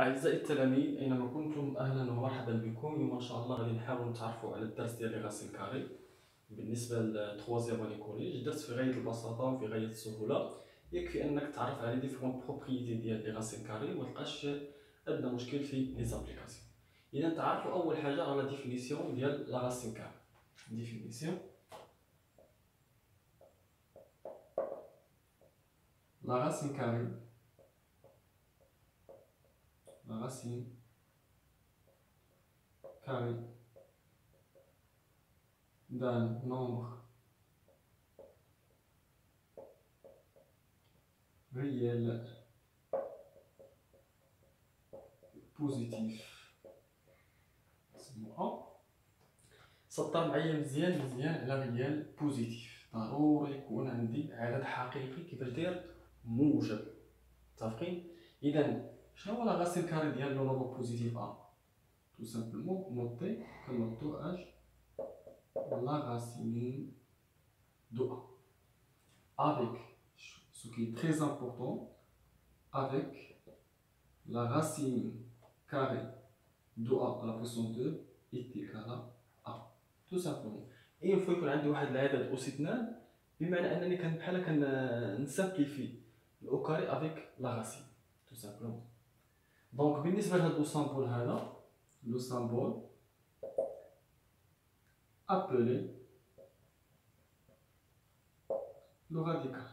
أعزائي التلاميذ أينما كنتم أهلا ومرحبا بكم. إن شاء الله غادي نحاول نتعرفوا على الدرس ديال les racines carrées بالنسبة ل troisième année collège درس في غاية البساطة وفي غاية السهولة. يكفي أنك تعرف على différentes propriétés ديال les racines carrées ومتلقاش أدنى مشكل في les applications إذا تعرفوا أول حاجة على définition ديال la racine carrée définition la racine carrée racine carrée d'un nombre réel positif اسمه سطر معايا مزيان مزيان على réel. positif. ضروري يكون عندي عدد حقيقي كيفاش داير. موجب. متفقين؟ اذا شنو هو لا racine carrée ديال لو nombre positif A Tout simplement, noter que notre H la racine de A. Avec, ce qui est très important, avec la racine carrée de A à la puissance 2 est égale à A. Tout simplement. Et il faut يكون عندي واحد العدد أس 2 بمعنى أنني كان بحال كن simplifie ال au carré avec la racine. Tout simplement. donc بالنسبة لهذا ال symbole هذا le symbole appelé le radical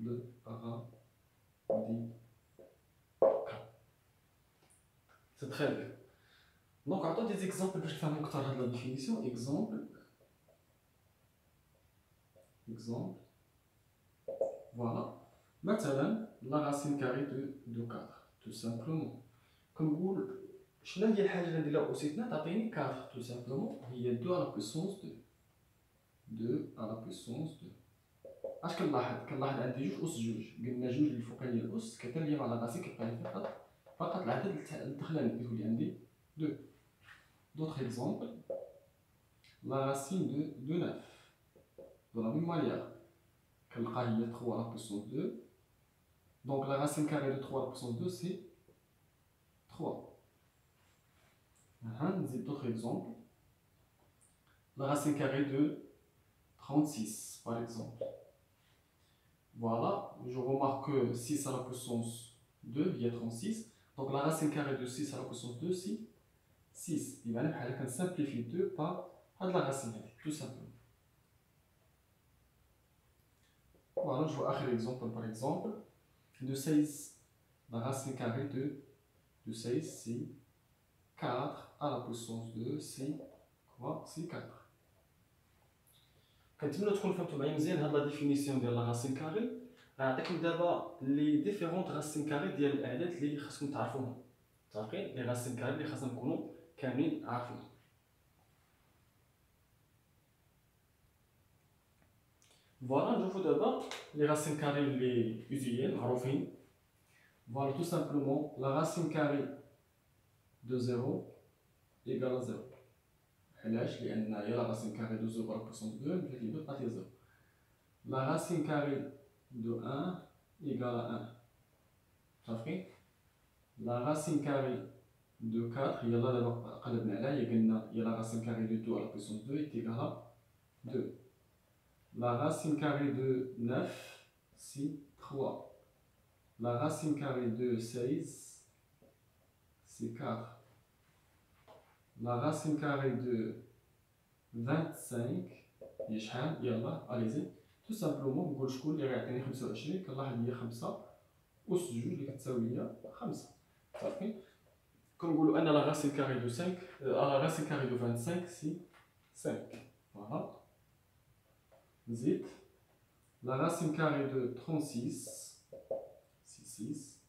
le radical c'est très bien donc عطوا des exemples باش نفهمو أكثر هاد la définition exemple exemple voilà مثلا la racine carrée de de 4 tout simplement. كنقول شنو هي الحاجة اللي نديرها اوسيتنا تعطيني 4 tout simplement هي 2 à la puissance 2 2 à la puissance 2 اش كنلاحظ؟ كنلاحظ عندي جوج أس جوج. قلنا جوج اللي فوقاني الأس كترجم la racine كيبقى لي فقط فقط العدد الدخلاني كيولي عندي 2 d'autres exemples لا راسين دو دو 9 دو لا ميم مانيير كنلقى هي 3 على بويسونس 2 دونك لا راسين كاري دو 3 على بويسونس 2 سي 3. Un autre exemple. La racine carrée de 36, par exemple. Voilà, je remarque que 6 à la puissance 2, il y a 36. Donc la racine carrée de 6 à la puissance 2, c'est 6. Il va nous simplifier 2 par la racine, tout simplement. Voilà, je vois un exemple, par exemple, de 16, la racine carrée de de 6, c'est 4 à la puissance 2, c'est quoi C'est 4. كنتمنى تكونوا فهمتوا معايا مزيان هاد la définition ديال la racine carrée غنعطيكم دابا les différentes racines carrées ديال الاعداد اللي خاصكم تعرفوهم متفقين les racines carrées اللي خاصنا نكونوا كاملين عارفين voilà نشوفو دابا les racines carrées اللي يوزيين معروفين Voilà, tout simplement, la racine carrée de 0 égale à 0. علاش لأن هي la racine carrée de 0 à la puissance 2 ملي كيبدا بقات لي 0 la racine carrée de 1 égale à 1 صافي la racine carrée de 4 يلا دابا قلبنا عليها هي قلنا هي la racine carrée de 2 à la puissance 2 est égale à 2 la racine carrée de 9 c'est 3 La racine carrée de 16, c'est 4. La racine carrée de 25 هي شحال يلا allez-y tout simplement نقول شكون اللي غيعطيني 25 كنلاحظ هي 5 أس جوج اللي كتساوي هي 5 صافي كنقولوا أن la racine carrée de 5 la racine carrée de 25 c'est 5 voilà نزيد la racine carrée de 36 6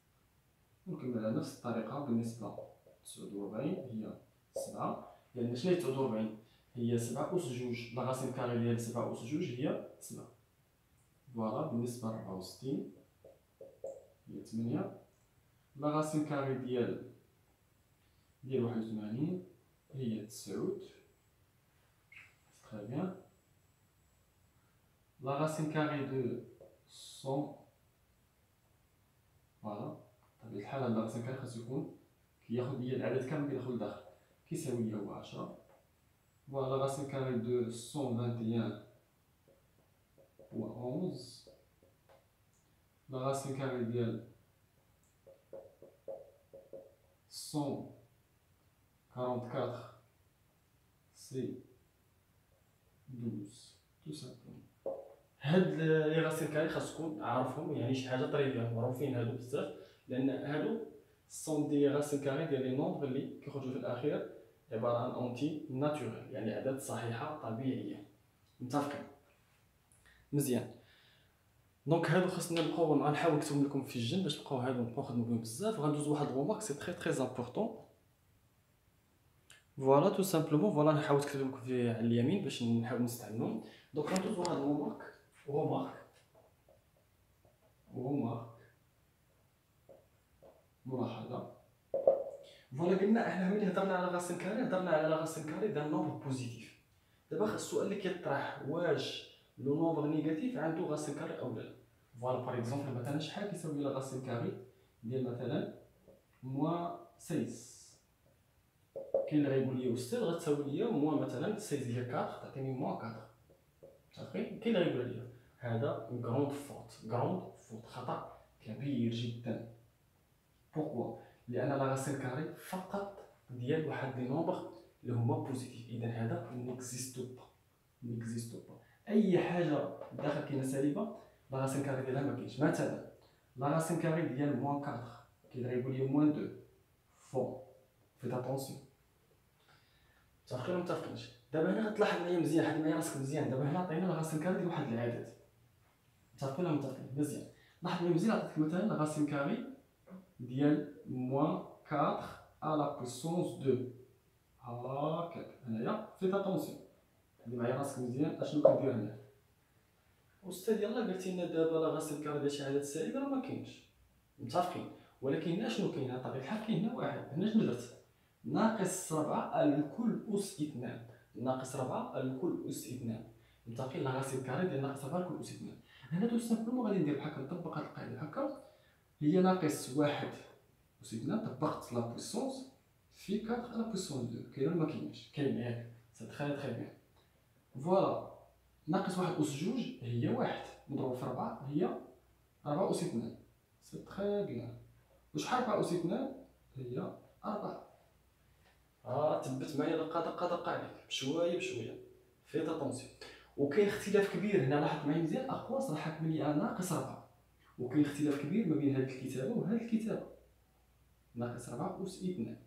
ونكمل على نفس الطريقة بالنسبة تسعود وربعين هي سبعة. لأن شنو هي تسعود وربعين هي سبعة أس جوج. la racine carrée ديال سبعة أس جوج هي سبعة. voilà بالنسبة لربعة وستين هي تمنية la racine carrée ديال ديال واحد وثمانين هي تسعود. très bien la racine carrée de cent voilà بطبيعة الحال هاد الرقم كان خاصو يكون كياخد ليا العدد كامل كيدخل لداخل. كيساوي لي هو عشرة. voilà racine carrée de cent vingt et un هو onze la racine carrée ديال cent quarante-quatre c'est douze tout simplement هاد les racines carrées خاصكم عارفهم يعني شي حاجة طريفة معروفين هادو بزاف. لأن هادو sont des racines carrées ديال les nombres اللي كيخرجوا في الأخير عبارة عن entiers naturels يعني اعداد صحيحة طبيعية. متفقين؟ مزيان. donc هادو خاصنا نبقاو نحاول نكتب لكم في الجنب باش نبقاو هادو نبقاو نخدمو بهم بزاف. غندوز واحد ال remarque c'est très très important voilà tout simplement voilà نحاول نكتب لكم في على اليمين باش نحاول نستعملهم. donc غندوز واحد ال remarque remarque remarque ملاحظة. voilà قلنا إحنا ملي هضرنا على racine carrée هضرنا على racine carrée ديال nombre positif. دابا السؤال اللي كيطرح واش le nombre négatif عنده racine carrée أو لا؟ voilà par exemple مثلا شحال كيساوي la racine carrée ديال مثلا moins 6 كاين اللي غيقول لي أستاذ غتساوي لي moins مثلا 6 هي 4 تعطيني moins 4 صافي؟ كاين اللي غيقول لي. هذا grande faute grande faute خطأ كبير جدا. pourquoi لأن la racine carrée فقط ديال واحد les nombres اللي هما positifs اذا هذا n'existe pas n'existe pas أي حاجة داخل كاينة سالبة la racine carrée ديالها ما كاينش. مثلا la racine carrée ديال moins 4 كيقدر يقول لي moins 2 Vous faites attention متفقين ولا متفقينش دابا هنا غتلاحظ معايا مزيان. حد معايا راسك مزيان. دابا هنا عطينا la racine carrée ديال واحد العدد. متفقين ولا متفقين مزيان لاحظ معايا مزيان عطيتك مثلا la racine carrée ديال moins 4 à la puissance 2 هاكاك هنايا. faites attention خلي معايا راسك مزيان. أشنو كندير هنا؟ أستاذ يلاه قلتي لنا دابا la racine carrée ديال عدد سالب راه ما كاينش. متفقين. ولكن هنا شنو كاين؟ على طبيعه الحال كاين هنا واحد. هنا شنو درت؟ ناقص 4 الكل أس 2 ناقص 4 الكل أس 2 متفقين؟ la racine carrée ديال ناقص 4 الكل أس 2 هنا tout simplement غادي ندير بحال نطبق هاد القاعده هكا هي ناقص واحد وسيدنا طبقت la puissance في 4 على puissance 2 كاين ولا كاين ياك c'est très très bien voilà ناقص واحد أس جوج هي واحد. مضروب في ربعة هي ربعة أس اثنان c'est très bien وشحال ربعة أس اثنان هي أربعة. آه تبت معايا دقة دقة دقة عليك. بشوية بشوية. faites attention وكاين اختلاف كبير هنا لاحظ معايا مزيان الأقواس راه حاكم لي ناقص ربعة. وكاين اختلاف كبير ما بين هذه الكتابة وهذه الكتابة. ناقص ربعة أس اثنان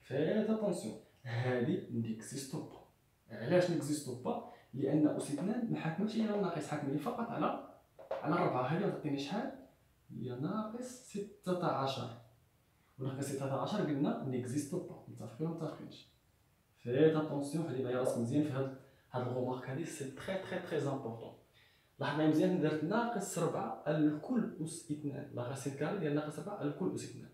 faites attention هادي n'existe pas. علاش n'existe pas؟ لأن أس اثنان ما حاكمش على ناقص حاكم لي فقط على على ربعة. هادي غتعطيني شحال؟ هي ناقص ستة عشر. وناقص ستة عشر قلنا n'existe pas. متفقين متفقينش faites attention خلي معايا راسك مزيان في هاد هاد ال remarque هادي c'est très très très important. لاحظ معايا مزيان درت ناقص ربعة الكل أس إثنان. la racine carrée ديال ناقص ربعة الكل أس إثنان.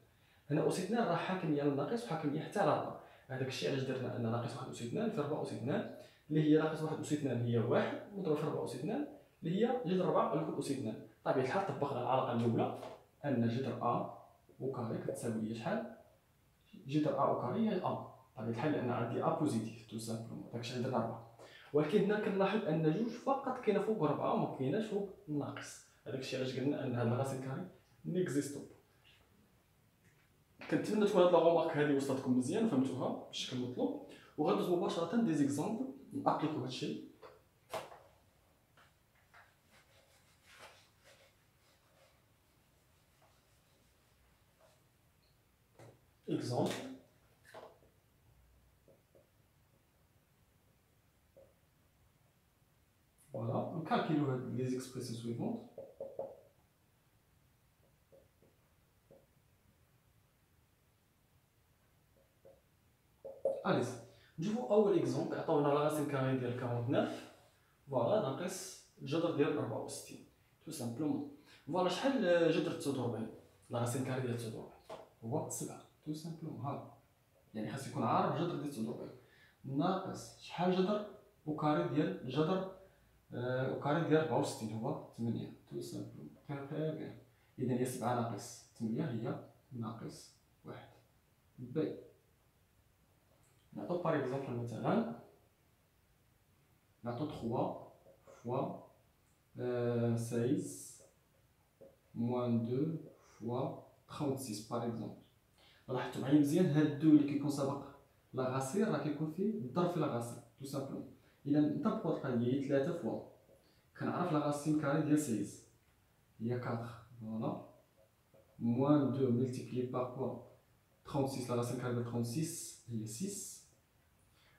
هنا أس إثنان راه حاكم على الناقص وحاكم حتى على ربعة هذاك الشيء علاش درنا أن ناقص واحد أس إثنان في ربعة أس إثنان؟ اللي هي ناقص واحد أس إثنان هي واحد مضروب في ربعة أس إثنان اللي هي جذر ربعة الكل أس إثنان. طبيعة الحال طبقنا العلاقة الأولى أن جذر أ au carré كتساوي شحال؟ جذر أ au carré هي أ طبيعة الحال لأن عندي أ positif tout simplement داكشي درنا ربعة ولكن هنا كنلاحظ أن جوج فقط كاينة فوق ربعه وما كايناش فوق الناقص هذاك الشيء علاش قلنا أن هاد ال racine carrée n'existe. كنتمنى تكون هاد la remarque هادي وصلتكم مزيان فهمتوها بالشكل المطلوب وغندوز مباشرة دي زيكزامبل نابليكو هادشي اكزامبل Voilà, on calcule les expressions suivantes. Allez, نشوفوا اول عطاونا la racine carrée ديال 49 voilà ناقص الجذر ديال 64 tout simplement voilà شحال جذر 49 la carrée ديال 49 هو 7 tout simplement هذا يعني خاص يكون عارف جذر ديال 49 ناقص شحال جذر carré ديال جذر carré ديال 64 هو 8 très bien اذا هي 7 ناقص 8 هي ناقص 1 b نعطو par exemple مثلا نعطو 3 fois 16 moins 2 fois 36 par exemple لاحظتو معايا مزيان؟ هاد دو اللي كيكون سابق la racine راه كيكون فيه الضرب في la racine tout simplement اذا نطبقو القضية هي 3 fois كنعرف la racine carrée ديال 16 هي 4 voilà. moins 2 multiplié par quoi 36 la racine carrée ديال 36 هي 6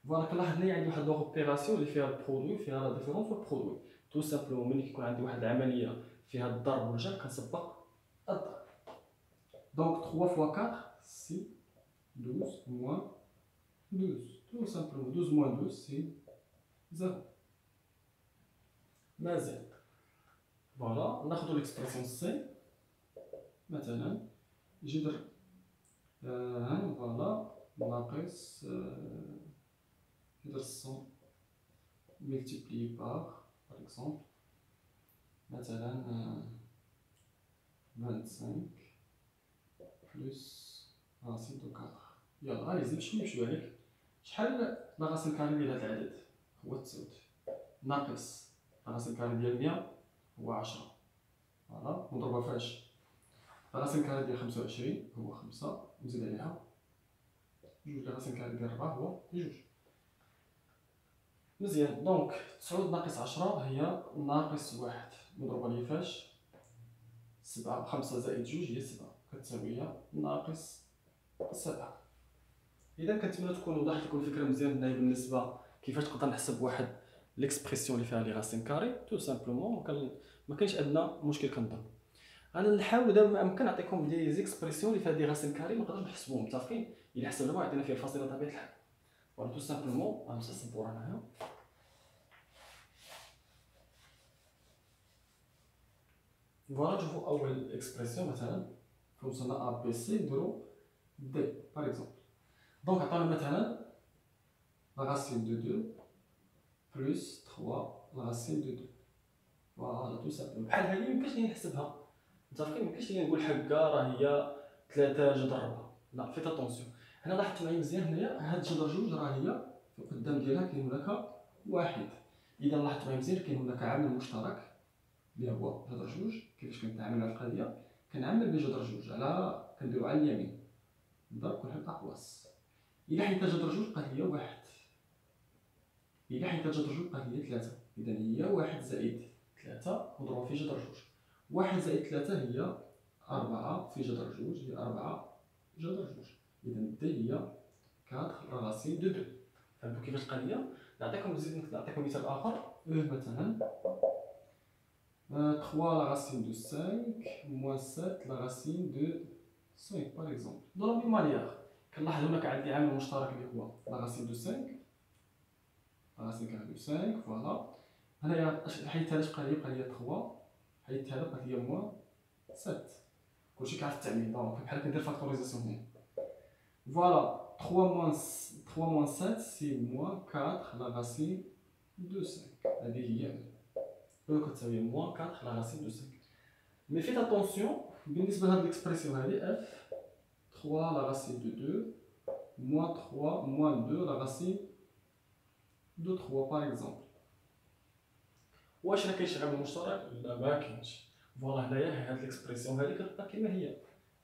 voilà كنلاحظ هنايا عندي واحد l'opération اللي فيها ال produit فيها la différence وال produit tout simplement ملي كيكون عندي واحد العملية فيها الضرب والجر كنسبق الضرب. donc 3 fois 4 c'est 12 moins 12 tout simplement 12 moins 12 c'est 0 مازال voilà ناخدو l'expression c. مثلا جذر آه voilà ناقص آه جذر 100 multiplié par par exemple. مثلا آه 25 plus racine de 4 يلا زيد شوية بشويه عليك شحال la racine carrée هاد العدد؟ هو 9 ناقص racine carrée ديال 100 هو 10 voilà؟ نضربها فاش racine carrée ديال 25 هو 5 نزيد عليها. جوج. racine carrée ديال 4 هو جوج. مزيان. donc 9 ناقص 10 هي ناقص 1 نضربها ليا فاش 7 5 زائد جوج هي 7 كتساوي ناقص 7 إذا كنتمنى تكون وضحت لكم الفكرة مزيان بالنسبة كيفاش تقدر نحسب واحد l'expression اللي فيها les racines carrées؟ tout simplement ما كاينش ادنى مشكل كنظن. أنا نحاول دابا ما أمكن نعطيكم des expressions اللي فيها des racines carrées ما نقدرش نحسبوهم متفقين؟ إلا حسبنا عطينا فيها الفاصلة طبيعة الحال. voilà tout simplement غنمشي نصبر انايا voilà نشوفو أول expression مثلا. وصلنا A B C نديرو دي par exemple donc عطانا مثلا racine de deux plus 3 la racine de 2 voilà tout simple بحال هادي ميمكنش ليا نحسبها. متفقين ميمكنش ليا نقول حكا راه هي 3 جذر 4 لا faites attention هنا لاحظت معايا مزيان هنايا هاد جذر جوج راه هي القدام ديالها كاين هناك واحد. إذا لاحظت معايا مزيان كاين هناك عامل مشترك. اللي هو جذر جوج كيفاش كنتعامل مع القضية؟ كنعمل بجذر جوج على كنديرو على اليمين. نضرب كل حاجة اقواس إلا حيت جذر جوج بقات ليا واحد. إلا حيت جات جوج بقى هي ثلاثة. إذا هي واحد زائد ثلاثة مضروبة في جذر جوج واحد زائد ثلاثة هي أربعة في جذر جوج هي أربعة جذر جوج إذا د هي quatre racine de deux. فهمتوا كيفاش القضية نعطيكم نزيد نعطيكم مثال آخر. إيه، مثلا آه، trois la racine de 5 moins 7 la racine de 5 par exemple. de la même manière كنلاحظ هناك عندي عامل مشترك اللي هو la racine de 5 Voilà. Il y a 3, il y a moins 7. Il y a moins 7. Il y a moins 7. Voilà. 3 moins 7, c'est moins 4, la racine de 5. Il y a moins 4, la racine de 5. Mais faites attention, vous avez l'expression: F, 3 la racine de 2, moins 3, moins 2, la racine de 5. دو تخوا باغ اكزومبل واش راه كاين شي عامل مشترك لا ما كاينش؟ voilà هنايا هاد l'expression هادي كتبقى كيما هي.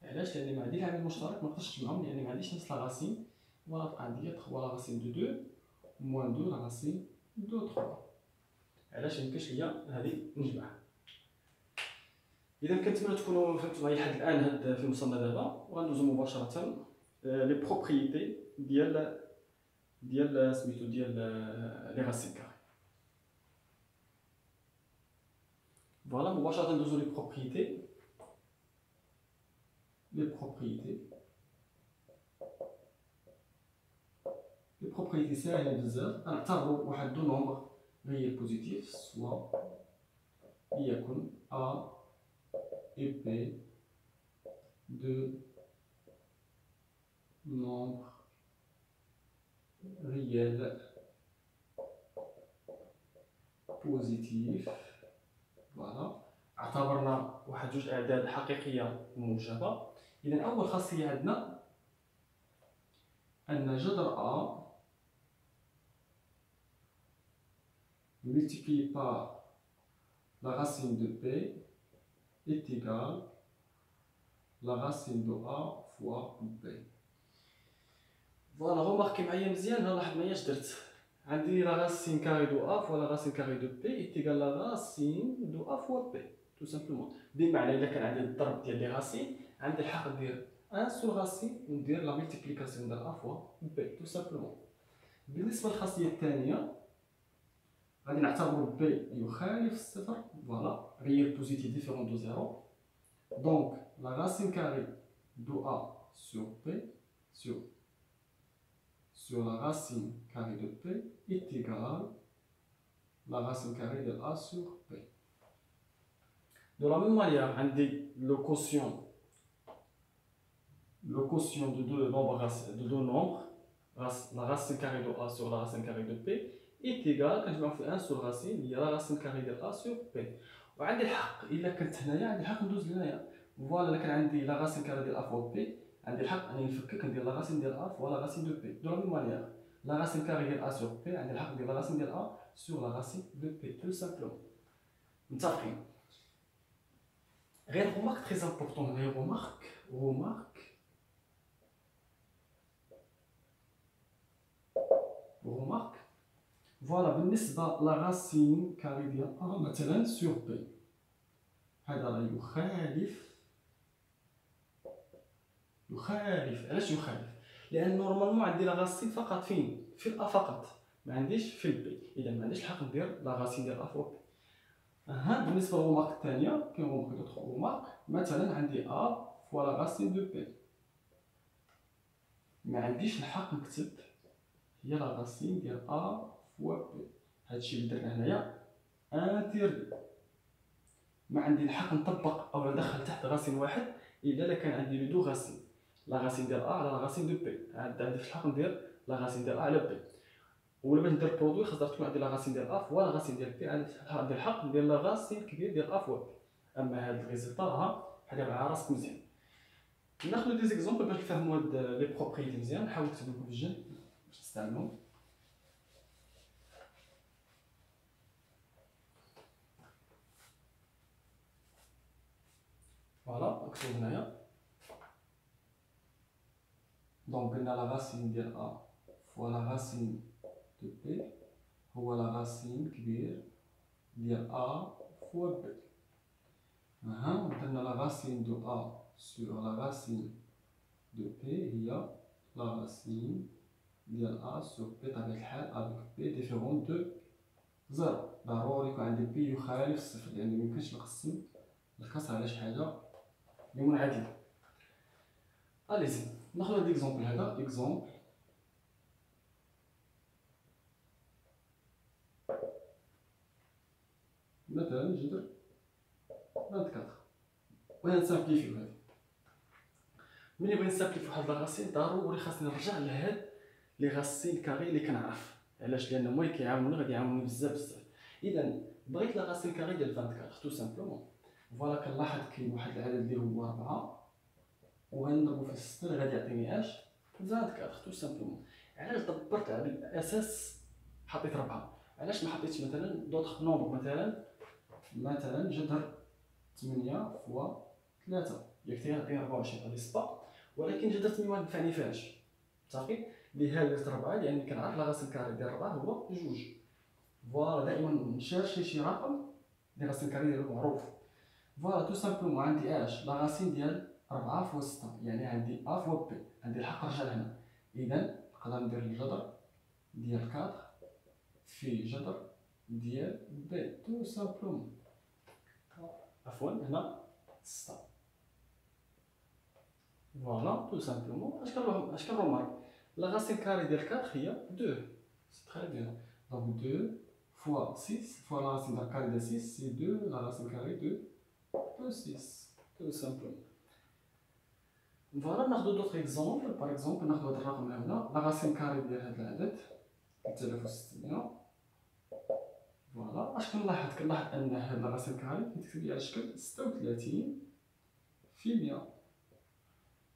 علاش؟ لأن ما عندي العامل المشترك ما نقدرش نجمعهم لأن ما عنديش نفس la racine voilà عندي trois la racine deux moins deux la racine de trois علاش؟ ميمكنش ليا هادي نجمعها إذا كنتمنى تكونوا فهمتوا معايا لحد الآن هاد في المصنع دابا وغندوزو مباشرة les propriétés ديال ديال سميتو ديال les racines carrées. voilà مباشرة ندوزو les propriétés les propriétés les propriétés ساهلة بزاف غنعتبرو واحد deux nombres réels positifs soit يكون A et B deux nombres réels positifs voilà اعتبرنا واحد جوج اعداد حقيقية موجبة. إذا أول خاصية عندنا أن جذر A multiplié par la racine de B est la racine de A fois B. voilà remarquez معايا مزيان لاحظ معايا اش درت عندي la racine carrée de A fois la racine carrée de B est égale la racine de A fois B tout simplement بمعنى الا كان عندي الضرب ديال les racines عندي الحق ندير une seule racine وندير la multiplication ديال A fois B tout simplement بالنسبة للخاصيه الثانية غادي نعتبر بي يخالف الصفر فوالا غير بوزيتيف ديفيرون دو زيرو دونك لا راسين كاري دو ا سور بي سور sur la racine carrée de P est égale la racine carrée de A sur P. De la même manière, on dit le quotient, le quotient de deux nombres, de deux nombres la racine carrée de A sur la racine carrée de P est égal quand je m'en fais 1 sur la racine il y a la racine carrée de A sur P وعندي الحق الا كنت هنايا عندي الحق ندوز لهنايا فوالا كان عندي لا راسين كاري ديال ا فوا بي عندي الحق أني نفكك ندير la racine ديال A fois la racine de B de la même manière la racine carrée ديال A sur B عندي الحق ندير la racine ديال A sur la racine de B tout simplement متفقين؟ غير remarque très importante غير remarque remarque remarque voilà بالنسبة la racine carrée ديال A مثلا sur B هذا لا يخالف يخالف. علاش يخالف؟ لأن normalement عندي la racine فقط. فين؟ في ال A فقط. ما عنديش في ال B. إذا ما عنديش الحق ندير la racine ديال A fois B. أها بالنسبة لل remarque الثانية كاين remarque d'autres remarques مثلا عندي A fois la racine de B. ما عنديش الحق نكتب هي la racine ديال A fois B. هادشي اللي درنا هنايا interdit ما عندي الحق نطبق أو ندخل تحت racine واحد إلا كان عندي les deux racines la racine ديال A على la racine de B عندي في الحق ندير la racine ديال A على B ولا باش ندير produit خاصها تكون عندي la racine ديال A fois la racine ديال B عندي الحق ندير la racine كبير ديال A fois. B أما هاد ال résultat راها حاجة مع راسك مزيان. ناخذ des exemples باش نفهموا هاد les propriétés مزيان. نحاول نكتب لكم في الجن باش تستعملوا voilà نكتبو هنايا. donc قلنا la racine ديال A fois la racine de B هو la racine كبير ديال A fois B أها درنا la racine de A sur la racine de B هي la racine ديال A sur B بطبيعة الحال avec B différent de zéro ضروري يكون عندي B يخالف الصفر لأن ميمكنش نقسم الكسر على شي حاجة اللي منعدمة اليزي ناخذ هاد l'exemple هذا. exemple مثلا جذر 24 بغينا نسامبليفيو هادي ملي بغينا نسامبليفيو واحد la racine ضروري خاصني نرجع لهاد les racines carrées اللي كنعرف. علاش؟ لأن هما اللي كيعاونوني غادي يعاونوني بزاف بزاف. اذا بغيت la racine carrée ديال 24 tout simplement voilà كنلاحظ كاين واحد العدد اللي هو 4 وغنضربو في الستة اللي غادي يعطيني اش زاد quatre tout simplement. علاش دبرت على الأساس حطيت ربعة؟ علاش ما حطيتش مثلا d'autres nombres مثلا؟ مثلا جذر 8 fois 3 ياك تيعطيني 24 غادي سبا ولكن جذر 8 ما نفعني فيهاش صافي؟ لهذا درت 4 لاني كنعرف la racine carrée ديال 4 هو جوج. voilà دائما نشارشي شي رقم اللي racine carrée ديالو معروف. voilà tout simplement عندي اش la racine ديال 4 fois 6 يعني عندي ا فوا بي عندي الحق نرجع لهنا. إذا نقدر ندير الجذر ديال 4 في جذر ديال b tout simplement عفوا هنا. 6 voilà tout simplement اش كنروح اش كن remarque la racine carrée ديال 4 هي 2 c'est très bien donc 2 fois 6 fois la racine carrée de 6 c'est 2 la racine carrée de, de 6 tout simplement. voilà ناخدو d'autres exemples par exemple ناخدو هاد الرقم هنا la racine carrée ديال هاد العدد 3600 voilà اش كنلاحظ؟ كنلاحظ ان هاد la racine carrée كيتكتب لي على شكل 36 في 100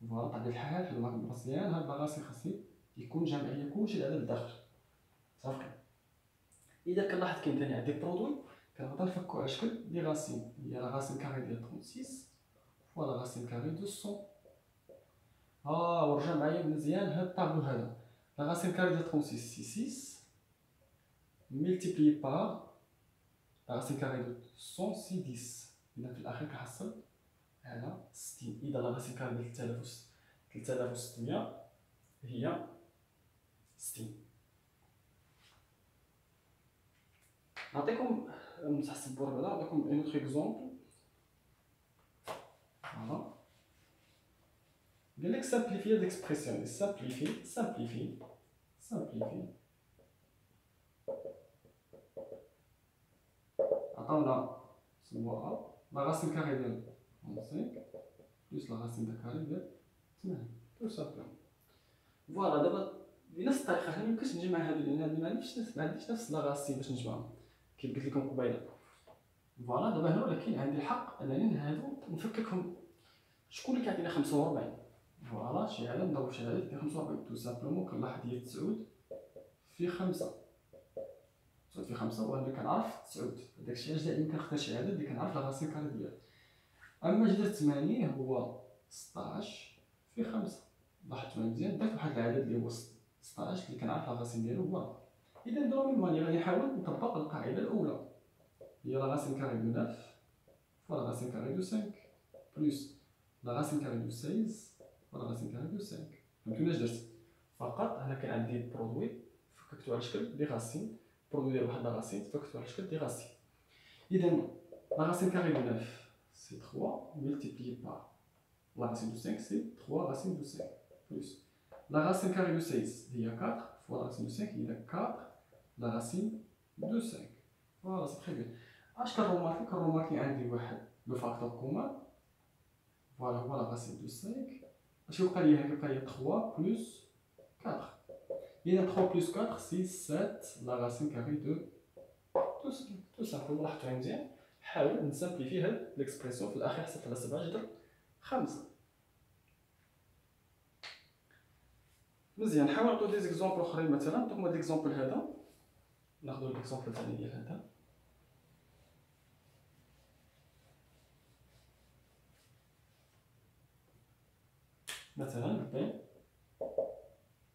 voilà بطبيعة الحال في الماك مزيان هاد la racine خاصني يكون جامعيه كلشي العدد الداخل صافي. إذا كنلاحظ كاين ثاني عندي produit كنبدا نفكو على شكل les racines هي la racine carrée ديال 36 voilà racine carrée de 100 ها ورجع معايا مزيان هاد الطابلو هذا. la racine carrée ديال 36 c'est 6 multiplié par la racine carrée de 100 c'est 10 إذا في الأخير كنحصل على 60 إذا la racine carrée ديال 3600 هي 60 نعطيكم مسح السبوره بعدا نعطيكم un autre exemple voilà قال لك simplifier l'expression simplifier simplifier simplifier عطاونا سموها la racine carrée ديال 25 plus la racine carrée ديال 8 tout simplement voilà دابا بنفس الطريقة حنا ميمكنش نجمع هادو لأن ما عنديش نفس ما عنديش نفس la racine باش نجمعهم كيف قلت لكم قبيله voilà دابا هنا ولكن عندي الحق انني هادو نفككهم شكون اللي كيعطيني 45 voilà شي عدد نضرب شي عدد في 45 tout simplement كنلاحظ هي 9 في 5 9 في 5 وأنا كنعرف 9 داكشي علاش دائما كنختار شي عدد اللي كنعرف la racine carrée ديالو أما جذر 8 هو 16 في 5 لاحظت مزيان؟ درت واحد العدد اللي هو 16 اللي كنعرف la racine ديالو هو. إذا نديرو من ماني غادي نحاول نطبق القاعدة الأولى. هي la carrée de 9 fois la carrée de 5 plus la carrée de 16 و la racine carrée de 5 فهمتوني اش درت. فقط أنا كان عندي produit فككتو على شكل des racines produit ديال واحد la racine فككتو على شكل des racines إذا la carrée de 9 c'est 3 multiplié par la de 5 c'est 3 racine de 5 plus la racine carrée de 16 هي 4 fois la de 5 هي 4 la racine de 5 voilà c'est très bien. أش كنروماركي كنروماركي عندي واحد le facteur commun voilà هو la de 5 اش يبقى لي هنا كيبقى لي 3 plus 4 اذا 3 plus 4 c'est 7 la racine carrée de tout simplement لاحظتوها مزيان حاول نسامبليفي هاد l'expression في الأخير حصلت على 7 جذر 5 مزيان. نحاول نعطيو des exemples أخرين مثلا. نعطيكم هاد l'exemple هذا. ناخذ l'exemple الثاني ديال هذا. مثلا نعطي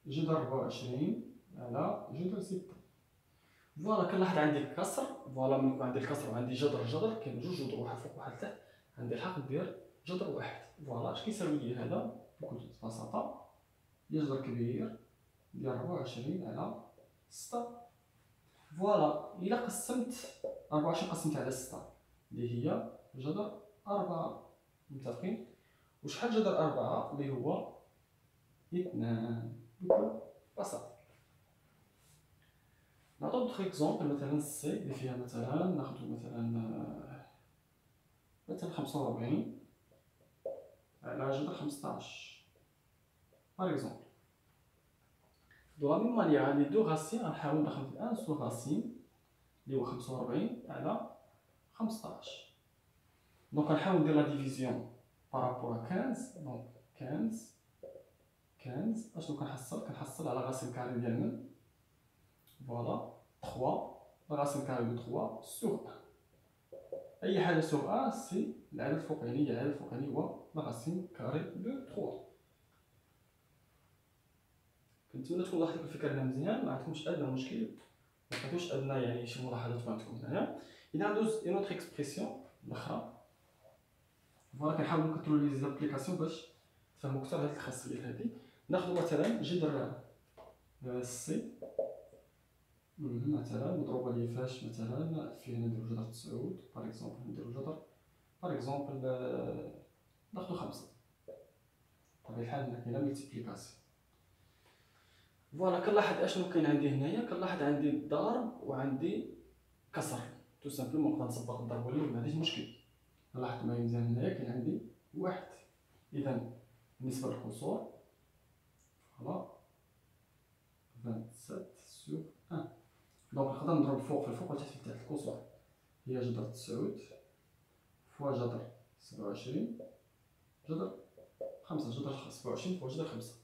جذر 24 على جذر 6 voilà كنلاحظ عندي الكسر voilà عندي الكسر وعندي جذر جذر كاين جوج جذور واحد فوق واحد تحت. عندي الحق ندير جذر واحد. voilà اش كيساوي لي هذا؟ بكل بساطة جذر كبير ديال 24 على 6 voilà إلا قسمت 24 قسمت على 6 اللي هي جذر 4 متفقين؟ وشحال جذر 4 اللي هو 2 بكل بساطه نعطو d'autres exemples مثلا سي اللي فيها مثلا ناخدو مثلا مثلا 45 على جذر 15 par exemple de la même manière les deux racines غنحاول ندخل في une seule racine اللي هو 45 على 15 donc غنحاول ندير la division. par rapport 15 donc 15 15 اشنو كنحصل كنحصل على racine carrée ديال من voilà 3 racine carrée de 3 sur 1 أي حاجة sur 1 c'est العدد الفوقاني العدد الفوقاني هو racine carrée de 3 كنتمنى تكون لاحظتوا الفكرة هنا مزيان ما عندكمش ادنى مشكل ما عندكمش أدنى يعني شي ملاحظات عندكم هنايا إذا ندوز une autre expression الأخرى. voilà كنحاول نكثروا les applications باش تفهموا أكثر هاد الخاصيات هادي ناخذ مثلا جذر c'est مثلا مضروبه لي فاش مثلا في هنا نديرو جذر تسعود par exemple نديرو جذر par exemple ناخذ خمسة. بطبيعة الحال هنا كاينة multiplication voilà كنلاحظ أشنو كاين عندي هنايا؟ كنلاحظ عندي ضرب وعندي كسر. tout simplement نقدر نسبق الضرب ولا ما عنديش مشكل. لاحظت معايا مزيان هنايا كاين عندي واحد. اذا بالنسبة للكسور voilà. 27 sur 1 donc نقدر نضرب فوق في الفوق وتحت في تحت الكسور هي جذر تسعود fois جذر سبعة وعشرين جذر خمسة جذر سبعة وعشرين fois جذر خمسة.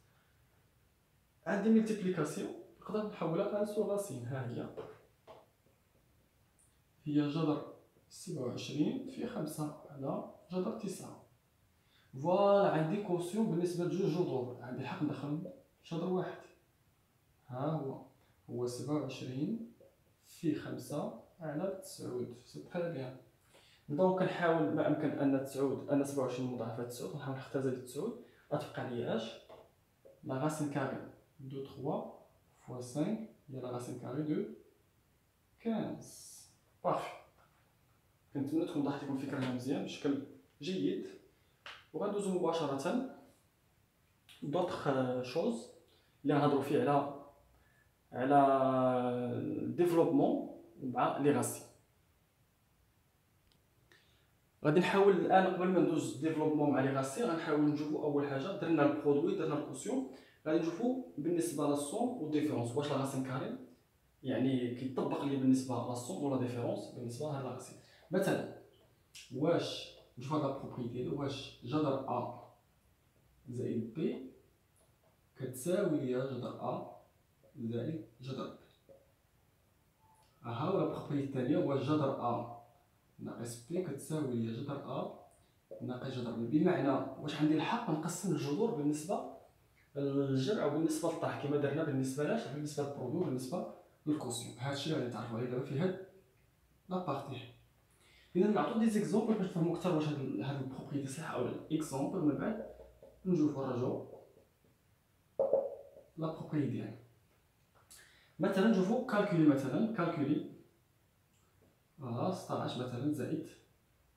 عندي multiplication نقدر نحولها racine. ها هي. هي جذر سبعة وعشرين في خمسة على جذر تسعة. voilà عندي quotient بالنسبة لجوج جذور. عندي الحق ندخل جذر واحد. ها هو هو سبعة وعشرين في خمسة على تسعود. très bien. donc كنحاول ما أمكن أن تسعود أن سبعة وعشرين مضاعفة تسعود نحاول نختزل تسعود. غتبقى لي اش la racine carrée de trois fois cinq. هي la racine carrée de quinze. parfait كنتمنى تكون وضحت لكم الفكرة مزيان بشكل جيد. وغندوزو مباشرة d'autres choses اللي غنهضرو فيه على على développement مع لي غاسي غادي نحاول الآن قبل ما ندوز développement مع لي غاسي غنحاول نشوفو أول حاجة. درنا ال produit درنا ال quotient. غادي نشوفو بالنسبة لل somme وال différence واش la racine carrée يعني كيطبق لي بالنسبة لل somme ولا différence بالنسبة لهاد la racine مثلا واش نشوف هاد la propriété واش جذر a زائد b كتساوي ليا جذر a زائد جذر b ها هو la propriété الثانية واش جذر a ناقص b كتساوي ليا جذر a ناقص جذر b بمعنى واش عندي الحق نقسم الجذور بالنسبة للجمع وبالنسبة للطرح كما درنا بالنسبة لاش بالنسبة لل produit بالنسبة لل quotient. هادشي اللي غادي نتعرفوا عليه دابا في هاد la partie. إذا نعطوا des exemples باش تفهموا أكثر واش هاد هاد ال propriété صح أو لا. exemple من بعد نشوفوا نرجعوا la propriété ديالنا مثلا نشوفوا calculer مثلا calculer voilà 16 مثلا زائد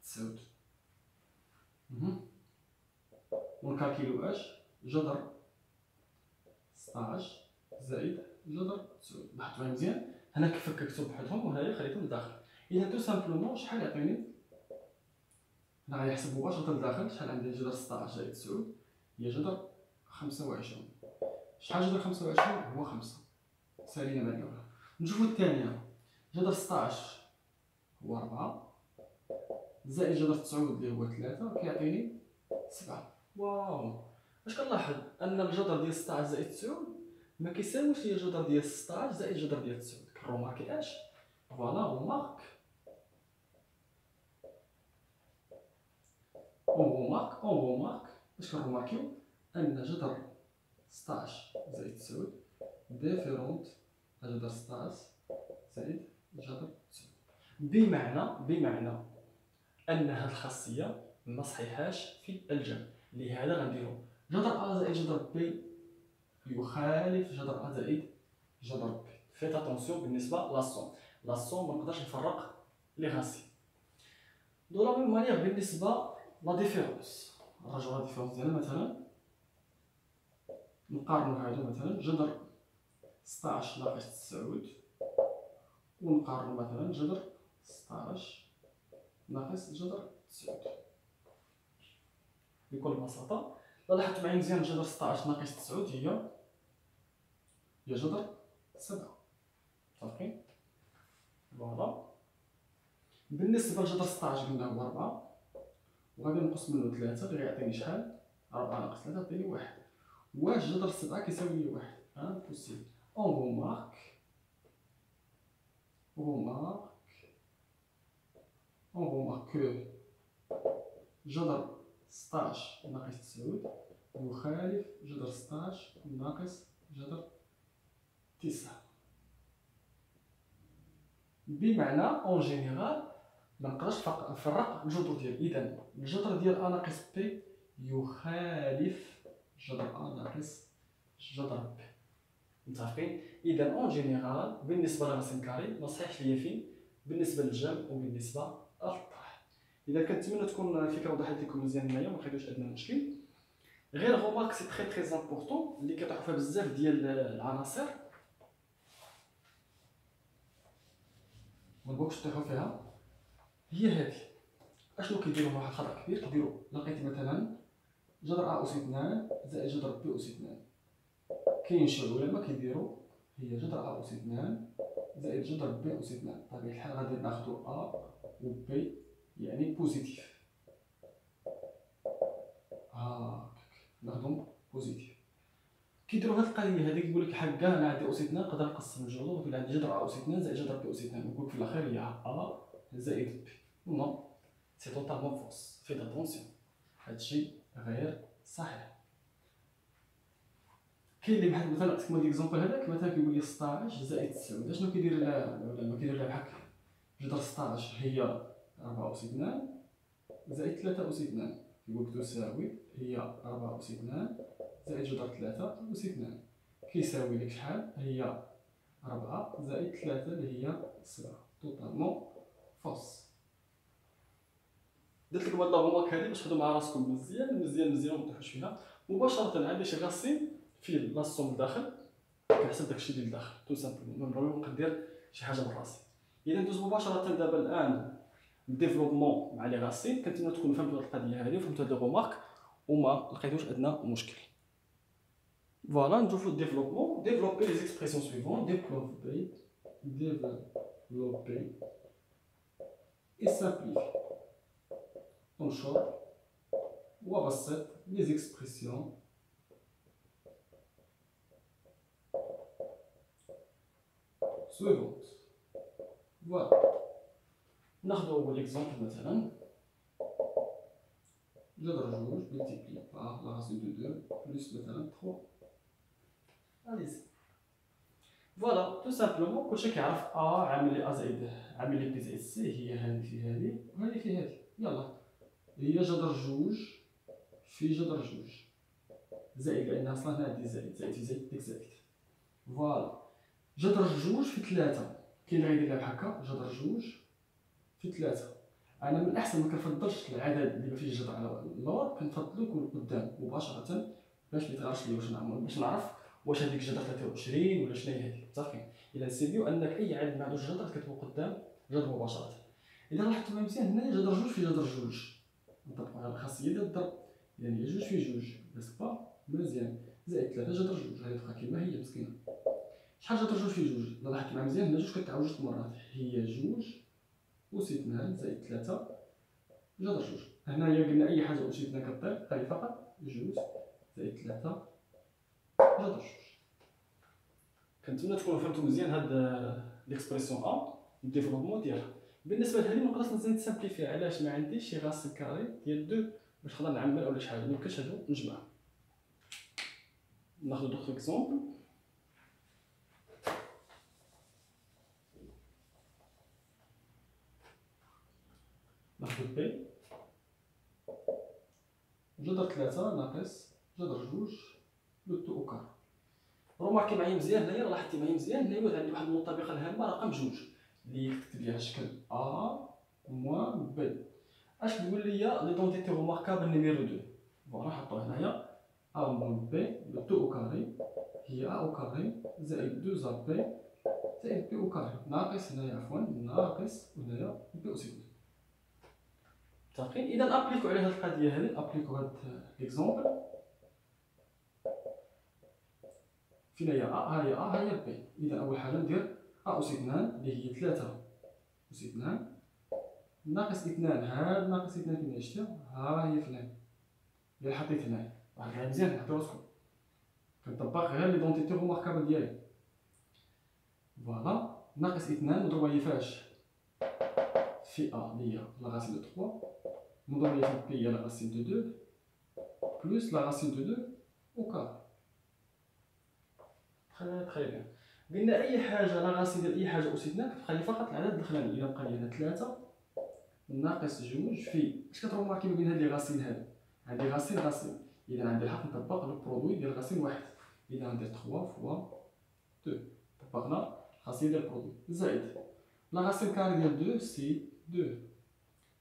9 ونكالكيلو اش جذر 16 زائد جذر 9 لاحظتوا مزيان. هنا كيف فككتو بحالهم وهنايا خليتهم لداخل إذا tout simplement شحال يعطيني؟ أنا غنحسب مباشرة لداخل شحال عندي جذر 16 زائد 9 هي جذر 25 شحال جذر 25 هو 5 سالينا من الأولى. نشوفو الثانية. جذر 16 هو 4 زائد جذر 9 اللي هو 3 كيعطيني 7 واو! اش كنلاحظ؟ أن الجذر ديال 16 زائد 9 ما كيساويش ليا الجذر ديال 16 زائد الجذر ديال 9 كنروماركي اش voilà remarque on remarque on remarque باش كنروماركيو أن جذر 16 زائد 9 différente جذر 16 زائد جذر 9 بمعنى بمعنى أن هاد الخاصية ما صحيحاش في الجمع. لهذا غنديرو جذر a زائد جذر b يخالف جذر a زائد جذر b. faites attention بالنسبة la somme la somme ما نقدرش نفرق les racines. de la même manière بالنسبة la différence نرجعو la différence ديالنا مثلا. نقارنو هادو مثلا. جذر 16 ناقص 9 ونقارنو مثلا جذر 16 ناقص جذر 9 بكل بساطة. لاحظت معايا مزيان جذر 16 ناقص 9 هي. هي جذر 7 صافي؟ فوالا. بالنسبة لجذر 16 قلنا هو 4 وغادي نقص منه 3 اللي غيعطيني شحال؟ 4 ناقص 3 يعطيني 1 واش جذر 7 كيساوي لي 1 impossible on remarque remarque on remarque que. جذر 16 ناقص 9 يخالف جذر 16 ناقص جذر 9 بمعنى en général ما نقدرش نفرق الجذور ديال اذا الجذر ديال a ناقص b يخالف جذر a ناقص جذر b متفقين؟ اذا en général بالنسبة ل racine carrée ما صحيحش ليا فين؟ بالنسبة للجمع وبالنسبة للطرح إذا كنتمنى تكون الفكرة وضحت لكم مزيان هنايا وما خليوش أدنى مشكل. غير remarque c'est très très important اللي كيطيحوا فيها بزاف ديال العناصر. ما نبغوكش تطيحوا فيها. هي هذه. أشنو كيديروا واحد الخطا كبير؟ كيديروا لقيت مثلا جذر a اس 2 زائد جذر b اس 2 كينشئوا ولا ما كيديروا؟ هي جذر a اس 2 زائد جذر b اس 2 بطبيعه الحال غادي ناخذوا a و b يعني positifs هاكاك ناخذهم positifs كيديروا هاد القضية هذيك يقول لك حكا أنا عندي اوس اثنان نقدر نقسم الجذور ويقول عندي جذر اوس اثنان زائد جذر اوس اثنان. ويقول لك في الأخير هي a زائد b non c'est totalement fausse faites attention هادشي غير صحيح كاين اللي بحال مثلا عطيكم هاد l'exemple هذاك مثلا كيقول لي 16 زائد 9 شنو كيدير لها ولا كيدير لها بحال جذر 16 هي 4 أس 2 زائد 3 أس 2 يقول لك تساوي هي 4 أس 2 زائد جذر 3 أس 2 كيساوي لك شحال؟ هي 4 زائد 3 اللي هي 7 totalement fausse درت لكم هاد la remarque هادي باش تحطوا مع راسكم مزيان مزيان مزيان ومتطيحوش فيها. مباشرة عندي شي racine في la somme الداخل كنحسب داكشي ديال الداخل tout simplement. ما نبقى ندير شي حاجة من راسي. إذا ندوز مباشرة دابا الآن ال développement مع les racines كنتمنى تكونوا فهمتوا هاد القضية هذه وفهمتوا هاد les remarques وما لقيتوش ادنى مشكل. voilà نشوفوا ال développement développez les expressions suivantes développez développez et simplifie. انشر وبسط les expressions suivantes. Voilà. ناخذ أول exemple مثلا جذر جوج multiplie par la racine de 2 plus مثلا 3 Allez-y. voilà tout simplement كلشي كيعرف a عامل لي a زائد عامل b زائد c هي هذه في هذه وهذه في هذه يلا هي جذر جوج في جذر جوج زائد لأن أصلا هنا عندي زائد زائد في زائد ديك زائد voilà جذر جوج في ثلاثة. كاين لها بحال هكا جذر جوج في ثلاثة. أنا من الأحسن ما كنفضلش العدد اللي ما فيهش جذر على اللور كنفضلو يكون قدام مباشرة باش ما يتغيرش لي واش نعمل باش نعرف واش هذيك جذر 23 ولا شنو هي صافي. إلا نسيبيو أنك أي عدد ما عندوش جذر كتبو قدام جذر مباشرة. إذا لاحظتوا مزيان هنا جذر جوج في جذر جوج. نطبقوا على الخاصية ديال الضرب يعني جوج في جوج. بس با مزيان. زائد ثلاثة جذر جوج. هذه تبقى كيما هي مسكينة. شحال جات جوج في جوج؟ لا لاحظت مع مزيان هنا جوج كتعاود جوج مرات. هي جوج أس اثنان زائد ثلاثة جذر جوج. هنايا قلنا أي حاجة اثنان كطير هذه فقط جوج زائد ثلاثة جذر جوج كنتمنى تكونوا فهمتوا مزيان هاد l'expression A ال développement ديالها. بالنسبة لهذه ما نقدرش نزيد ن simplifier ها. علاش ما عنديش شي racine carrée ديال deux باش نقدر نعمل ولا شي حاجة. ميمكنش هادو نجمع. ناخذ d'autres exemples. ناخذ B جذر ثلاثة ناقص جذر جوج. le tout au carré remarquez معايا مزيان هنايا لاحظتي معايا مزيان هنايا عندي واحد المتطابقة الهامة رقم جوج. اللي كتكتب ليها شكل a moins b أش تقول لي l'identité remarquable numéro deux voilà نحطو هنايا. a moins b le au carré هي a au carré زائد deux a b زائد b au carré ناقص هنايا عفوا ناقص هنايا b aussi متفقين اذا appliquons على هاد القضية هذه appliquons هاد l'exemple فين هي a ها هي a ها هي b إذا أول حاجة ندير a اس اثنان اللي هي ثلاثة. اس اثنان ناقص اثنان. هاد ناقص اثنان فين شتي ها هي فلان. اللي حطيت هنايا واحد مزيان. حطي راسكم. كنطبق غير l'identité remarquable ديالي. voilà. ناقص اثنان. نضربها هي فاش؟ في a اللي هي la racine de 3 نضرب في b. هي la racine de 2 plus la racine de 2 au carré. très bien قلنا أي حاجة لا ديال أي حاجة اسيدنا كتبقى لي فقط العدد الاخراني الا بقى لي هنا 3 ناقص جوج في اش كت remarquer ما بين هاد les racines هادو عندي racine racine إذا عندي الحق نطبق le produit ديال racine واحد. إذا ندير 3 fois 2 طبقنا الخاصيه ديال ال produit زائد. la racine carrée ديال 2 c'est 2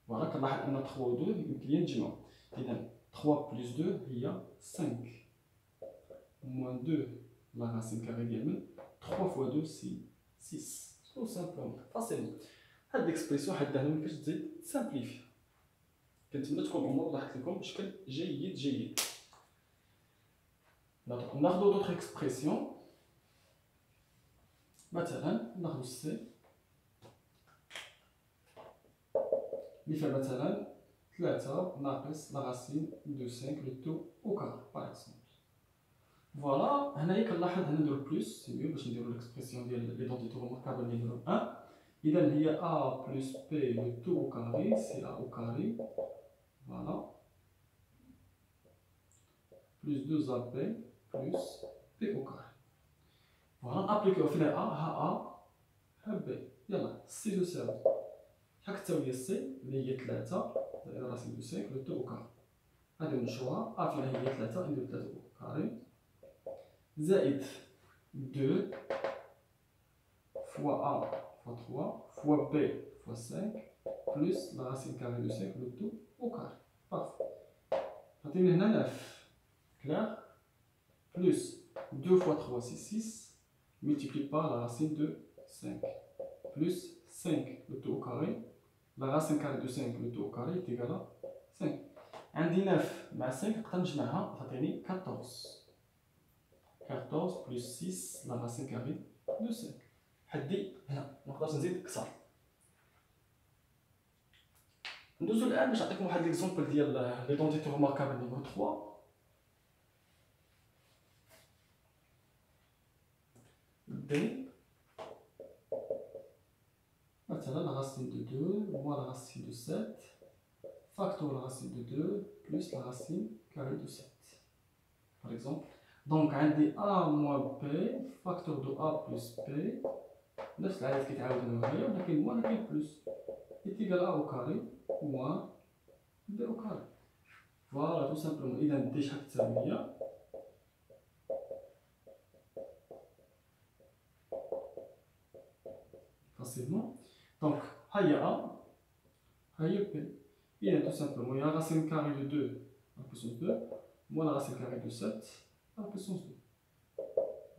voilà كنلاحظ أن 3 و 2 يمكن لي نجمعو إذا 3 plus 2 هي 5 moins 2 la racine carrée ديال من 3 fois 2 c'est 6 tout simplement facilement هاد l'expression حدها ما يمكنش تزيد simplifier كنتمنى تكون الأمور وضحت لكم بشكل جيد جيد ناخذ d'autres expressions مثلا ناخذ C مثال مثلا 3 ناقص la racine de 5 le tout au carré par exemple voilà هنايا كنلاحظ هنا نديرو plus c'est mieux باش نديرو l'expression ديال l'identité remarquable اللي نديرو 1 اذا هي a plus b le tout au carré c'est a au carré voilà plus 2 ا بي بلس بي أو كاري فوالا نابليكيو فينا ا ها a ها b يلا سي تساوي شحال كتساوي سي اللي هي 3 دائره racine de 5 le tout au carré غادي نشوفها ا فينا هي 3 نديرو 3 أو كاري زائد 2 fois A fois 3 fois B fois 5 plus la racine carrée de 5 le tout au carré. Parfait. Attendez, 9. Clair Plus 2 fois 3 c'est 6 multiplié par la racine de 5 plus 5 le tout au carré. La racine carrée de 5 le tout au carré est égal à 5. عندي 9 مع 5 نقدر نجمعها تعطيني 14 14 plus 6 la racine carrée de 5 حدي هنا نقدر نزيد كسر ندوزو الان باش نعطيكم واحد ليكزومبل ديال ليدونتيتي روماركابل نيميرو 3 دي مثلا la racine de 2 moins la racine de 7 facteur la racine de 2 plus la racine carrée de 7 par exemple donc عندي a moins b facteur de a plus b نفس العدد كيتعاود هنا وهنا ولكن moins كاين plus. est égal a au carré moins b au carré voilà tout simplement اذا D شحال تساوي هي facilement donc ها هي a ها هي b اذا tout simplement هي racine carrée de 2 puissance 2 moins racine carrée de 7 puissance deux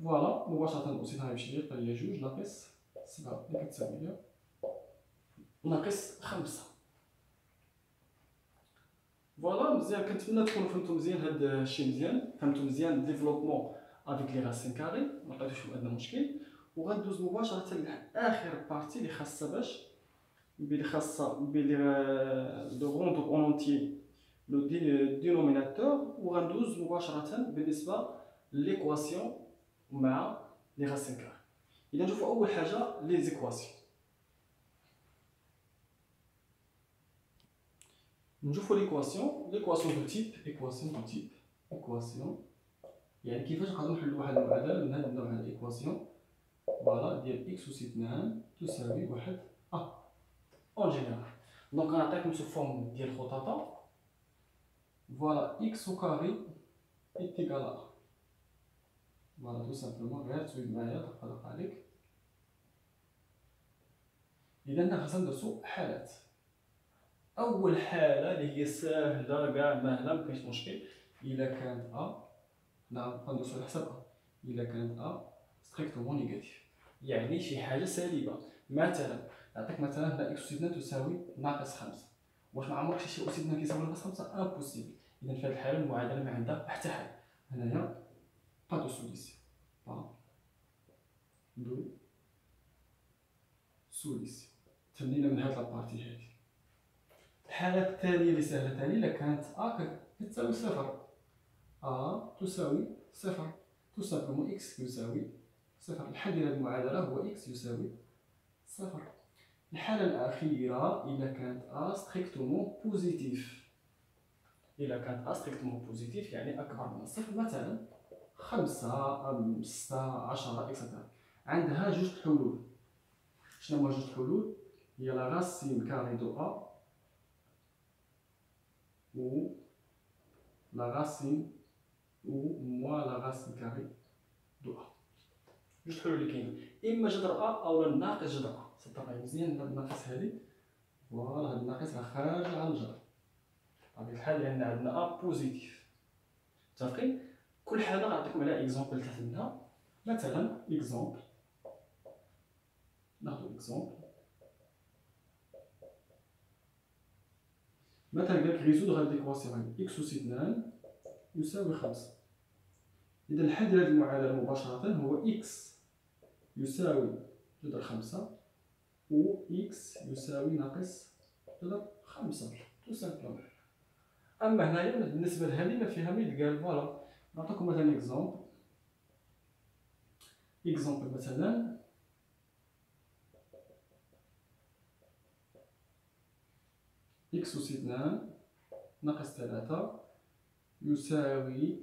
voilà مباشرة نقص هاي بشي قال لي جوج ناقص سبعة اللي كتساوي ناقص خمسة voilà مزيان كنتمنى تكونوا فهمتوا مزيان هاد الشيء مزيان فهمتوا مزيان développement avec les racines carrées ملقيتوش فيه ادنى مشكل وغندوز مباشرة لاخر partie اللي خاصة باش اللي خاصة ب les deux rendre en entier le dénominateur وغندوز مباشرة بالنسبة les équations مع les racines carrées إذا نشوفو أول حاجة les équations نشوفو l'équation l'équation de type équation de type équation يعني كيفاش نقدرو نحلو واحد المعادلة من هاد النوع هاد ال équation voilà ديال x أس اثنان تساوي واحد a en général donc غنعطيكم sous forme ديال خطاطة Voilà, x au carré est égal à 1. Voilà, tout simplement, غير تزويد معايا دقة عليك. إذا حنا خاصنا ندرسو حالات. أول حالة اللي هي ساهلة كاع ماهلة مكاينش مشكل، إلا كانت a غنبقى ندرسو على حساب a. إلا كانت a strictement négative. يعني شي حاجة سالبة. مثلا نعطيك مثلا هنا x أس تساوي ناقص خمسة. واش ما عمرك شيء أس كيساوي ناقص خمسة؟ impossible. إذا في هذه الحاله المعادلة ما عندها حتى حل هنايا pas de solution pas. de. solution تهنينا من هاد la partie هادي. الحالة الثانية اللي سهلة ثاني إلا كانت a كتساوي صفر. a تساوي صفر. tout simplement x يساوي صفر. الحل ديال هاد المعادلة هو x يساوي صفر. الحالة الأخيرة إلا كانت a strictement positive إلا كانت strictement positive يعني أكبر من الصفر مثلا خمسة أم ستة عشرة et cetera عندها جوج حلول. شنو هما جوج حلول؟ هي la racine carrée de a و la racine و moins la racine carrée de a. جوج حلول اللي كاينين. إما جذر a أو ناقص جذر a. معايا مزيان هاد الناقص هادي. voilà هاد الناقص راه خارج على الجذر. بطبيعة الحال لأن عندنا a positive متفقين كل حاجة غنعطيكم على exemple تحت منها مثلا exemple ناخدو exemple مثلا قالك résoudre هاد l'équation هادي x أس اثنان يساوي خمسة إذا الحل ديال هاد المعادلة مباشرة هو x يساوي جذر خمسة و x يساوي ناقص جذر خمسة tout simplement أما هنايا بالنسبة لهذه ما فيها ما يتقال voilà نعطيكم مثلا exemple exemple مثلا x أس اثنان ناقص ثلاثة يساوي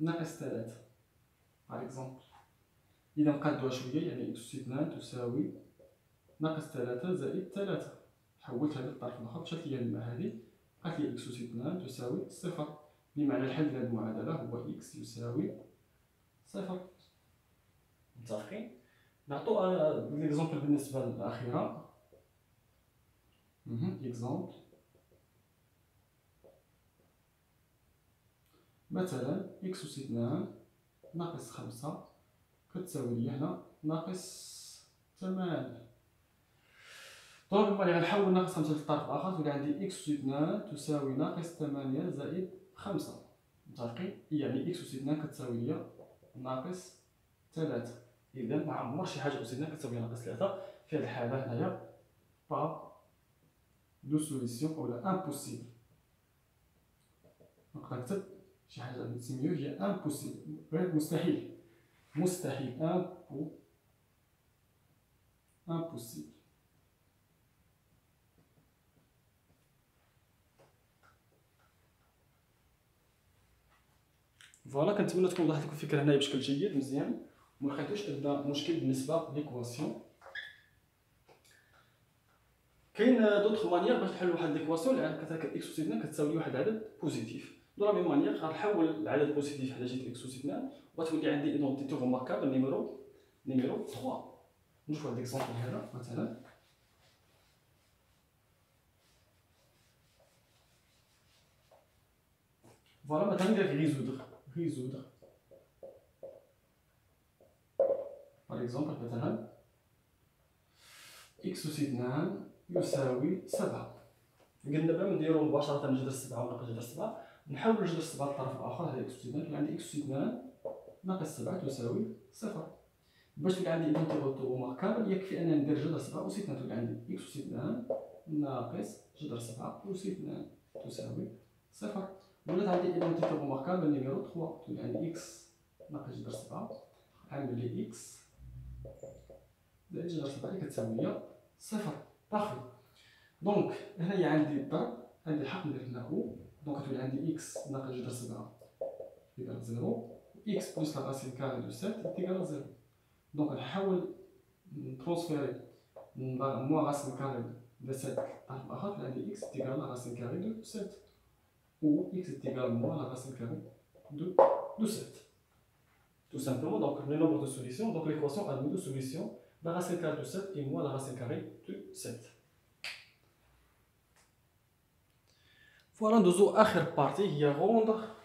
ناقص ثلاثة par exemple إذا نقادوها شوية يعني x أس اثنان تساوي ناقص ثلاثة زائد ثلاثة. حولت هذا الطرف الآخر مشات ليا الماء هذه. لي x أس اثنان تساوي صفر. بمعنى الحل لهذه المعادلة هو x يساوي صفر. متفقين؟ نعطو l'exemple بالنسبة للأخيرة. exemple مثلا x أس اثنان ناقص خمسة. كتساوي لي هنا ناقص ثمانية. طبعا ملي غنحول ناقص خمسة للطرف الآخر تولي عندي x أس اثنان تساوي ناقص ثمانية زائد خمسة. متفقين؟ يعني x أس اثنان كتساوي لي ناقص ثلاثة. إذا ما عمر شي حاجة أس اثنان كتساوي ناقص ثلاثة. في هذه الحالة هنايا pas de solution أولا impossible نقدر نكتب شي حاجة نسميو هي impossible غير مستحيل. مستحيل. impo impossible voilà كنتمنى تكون وضحت لكم الفكرة هنايا بشكل جيد مزيان. وما لقيتوش عندنا مشكل بالنسبة l'équation كاين d'autres manières باش تحل واحد l'équation اللي عندك x أس 2 كتساوي واحد العدد positif. de la même manière غنحول العدد positif حدا جيت x 2 وتولي عندي identité remarquable numéro numéro 3 نشوف هاد l'exemple هذا مثلا. voilà مثلا ندير résoudre résoudre. Par exemple, مثلا x أس اثنان يساوي سبعة قلنا بلا نديرو مباشرة جذر السبعة وناقص جذر السبعة. نحاول جذر السبعة للطرف الآخر هذا x أس اثنان عندي x أس اثنان ناقص سبعة تساوي صفر. باش تولي عندي identité remarquable يكفي أنني ندير جذر سبعة أس اثنان تولي عندي أس اثنان ناقص جذر سبعة أس اثنان تساوي صفر. ولات عندي identité remarquable numéro 3 تولي عندي x ناقص جذر 7 عامل لي x. زائد جذر 7 اللي كتساوي صفر. parfait donc هنايا عندي الضرب. عندي الحق ندير هنا ou donc تولي عندي x ناقص جذر 7 يبقى zéro. x plus la racine carrée de 7 égal zéro. donc نحاول ن transférer moins racine carrée de 7 الطرف الآخر عندي x égal racine carrée de 7 où x est également la racine carrée de, de 7. Tout simplement, donc le nombre de solutions, donc l'équation a deux solutions, la racine carrée de 7 et moins la racine carrée de 7. Voilà, nous avons partie, il y a rendre,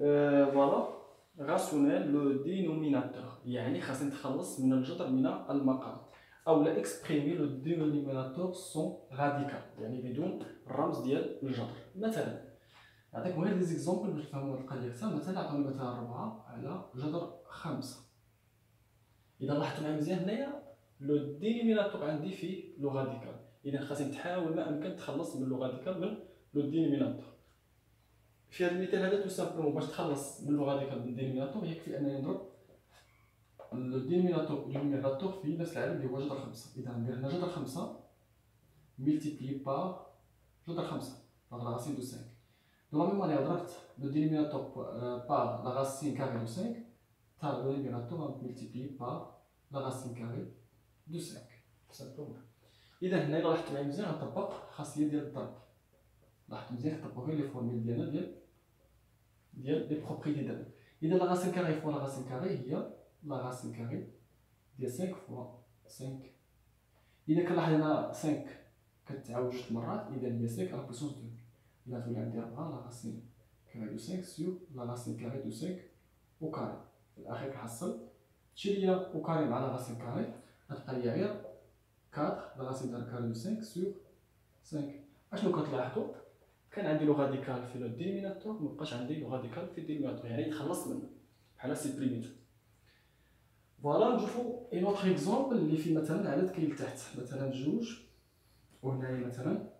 euh, voilà, rationnel le dénominateur. يعني خاصني نتخلص من الجذر من المقام او لا اكسبريمي لو دينوميناتور سون راديكال يعني بدون الرمز ديال الجذر مثلا نعطيكم غير des exemples باش تفهموا القضية. أكثر مثلا عطوني مثلا 4 على جذر 5 إذا لاحظتوا معايا مزيان هنايا le dénominateur عندي في le radical إذا خاصني تحاول ما أمكن تخلص من le radical من le dénominateur في هذا المثال هذا tout simplement باش تخلص من le radical من ال dénominateur يكفي أنني نضرب le dénominateur numérateur في نفس العدد اللي هو جذر 5 إذا ندير هنا جذر 5 multiplié par جذر 5 par la racine de 5 De la même manière, le dénominateur par la racine carrée de 5, tu as le dénominateur multiplié par la racine carrée de 5. Simplement. إذا هنا لاحظت معايا مزيان غنطبق خاصية ديال الضرب لاحظت مزيان غنطبق غير les formules ديالنا ديال ديال les propriétés ديالنا إذا la racine carrée fois la racine carrée هي la racine carrée ديال 5 فوا 5 إذا كنلاحظ هنا 5 كتعاود جوج مرات إذا هي 5 على بويسونس 2 il a fallu intervalle la racine carrée de 5 sur la racine carrée de 5 au carré. في الاخير كنحصل اللي أو كاري مع لا راسين كاري غتبقى ليا غير 4 لا راسين تاع كاري دو 5 سور 5 اشنو كتلاحظوا كان عندي لو غاديكال في لو دينيميناتور مبقاش عندي لو غاديكال في الدينيميناتور يعني تخلصت منه بحال supprimé يتو voilà نشوفو un autre exemple اللي فيه مثلا عدد كاين لتحت مثلا جوج وهنايا مثلا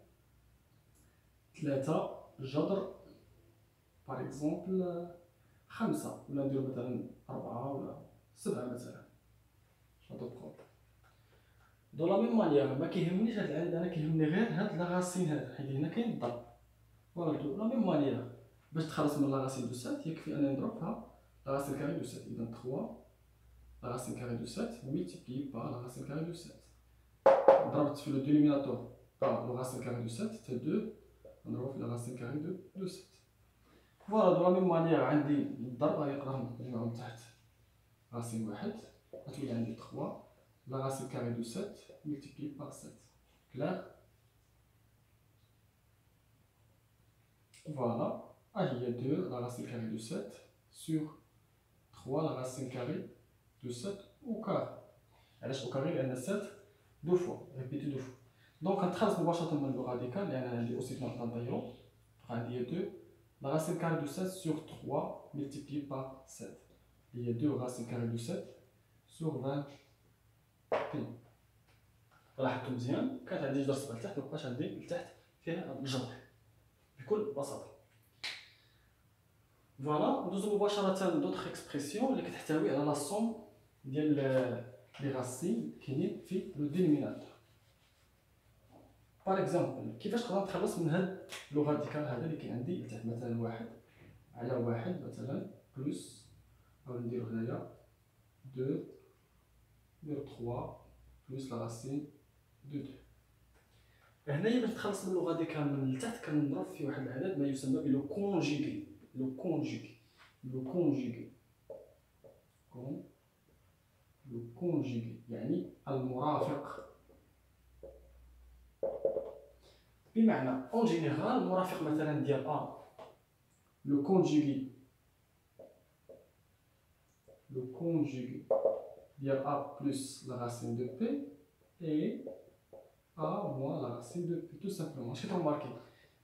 ثلاثة جذر par exemple خمسة. ولا نديرو مثلا أربعة ولا سبعة مثلا. هادو بخور de la même manière ما كيهمنيش هاد العدد أنا كيهمني غير هاد la racine هذا. حيت هنا كاين الضرب. voilà de la même manière باش تخلص من la racine de sept يكفي أنني نضربها. la racine carrée de sept. اذا 3 la racine carrée de sept. multiplié par la racine carrée de sept. ضربت في le dénominateur par la racine carrée de sept. حتى 2 نضربو في لا راسين كاري دو دو سات فوالا دو لا ميم مانيير عندي الضرب غيقدر نجمعو من تحت راسين واحد غتولي عندي 3 la racine carrée de 7 multiplié par 7. Clair Voilà. Ah, il y a 2, la racine carrée de 7 sur 3, la racine carrée de 7 au carré. Alors, au carré, il y a 7 deux fois, répété deux fois. Donc, en trace de le radical, il y a aussi il y a 2, la racine carrée de 7 sur 3 multiplié par 7. Il y a 2 racines carrées de 7 sur 20 لاحظتوا مزيان كانت عندي جدر صبع لتحت مبقاش عندي لتحت فيها الجبر بكل بساطه voilà ندوزو مباشره d'autres expressions اللي كتحتوي على la somme ديال les racines كاينين في le dénominateur par exemple كيفاش نقدر نتخلص من هاد le radical هذا اللي كاين عندي؟ تحت مثلا واحد على واحد مثلا plus ou نديرو هنايا deux نديرو 3 plus la racine de deux هنايا باش نتخلص من le radical من التحت كنضرب في واحد العدد ما يسمى ب le conjugué le conjugué le conjugué con le conjugué يعني المرافق. بمعنى en général المرافق مثلا ديال a le conjugué le conjugué ديال a plus la racine de b et a moins la racine de b tout simplement. شكون remarqué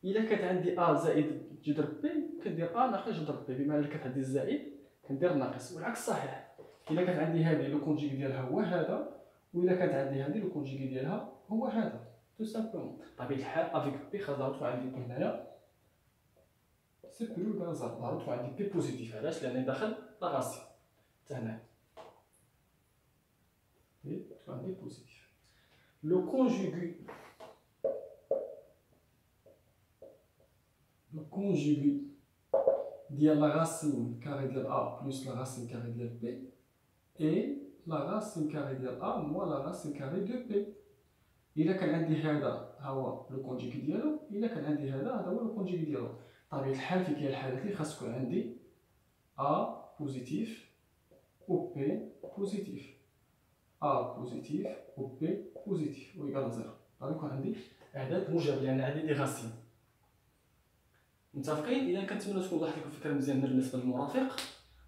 الا كانت عندي a زائد جذر b كندير a ناقص جذر b. بما الا كانت عندي الزائد كندير ناقص. والعكس صحيح. إلا كانت عندي هذه le conjugué ديالها هو هذا وإلا كانت عندي هذه لو كونجيغي ديالها هو هذا. تو سامبلومون بطبيعه الحال افيك بي خاص نعرفو عندي هنايا سي بلو غازال نعرفو عندي بي بوزيتيف علاش لأن داخل لا غاسي حتى هنايا et un positif. Le conjugu, le conjugu dire la racine carrée de A plus la racine carrée de B et la racine carrée de A moins la racine carrée de B. إذا كان عندي هذا هو le conjugué ديالو إذا كان عندي هذا هذا هو le conjugué ديالو. بطبيعة الحال في كلا الحالات اللي خاص يكون عندي A positif و B positif A positif و B positif ou égal zéro. غادي يكون عندي أعداد موجبة لأن عندي des racines متفقين؟ إذا كنتمنى تكون وضحت لكم الفكرة مزيان بالنسبة للمرافق.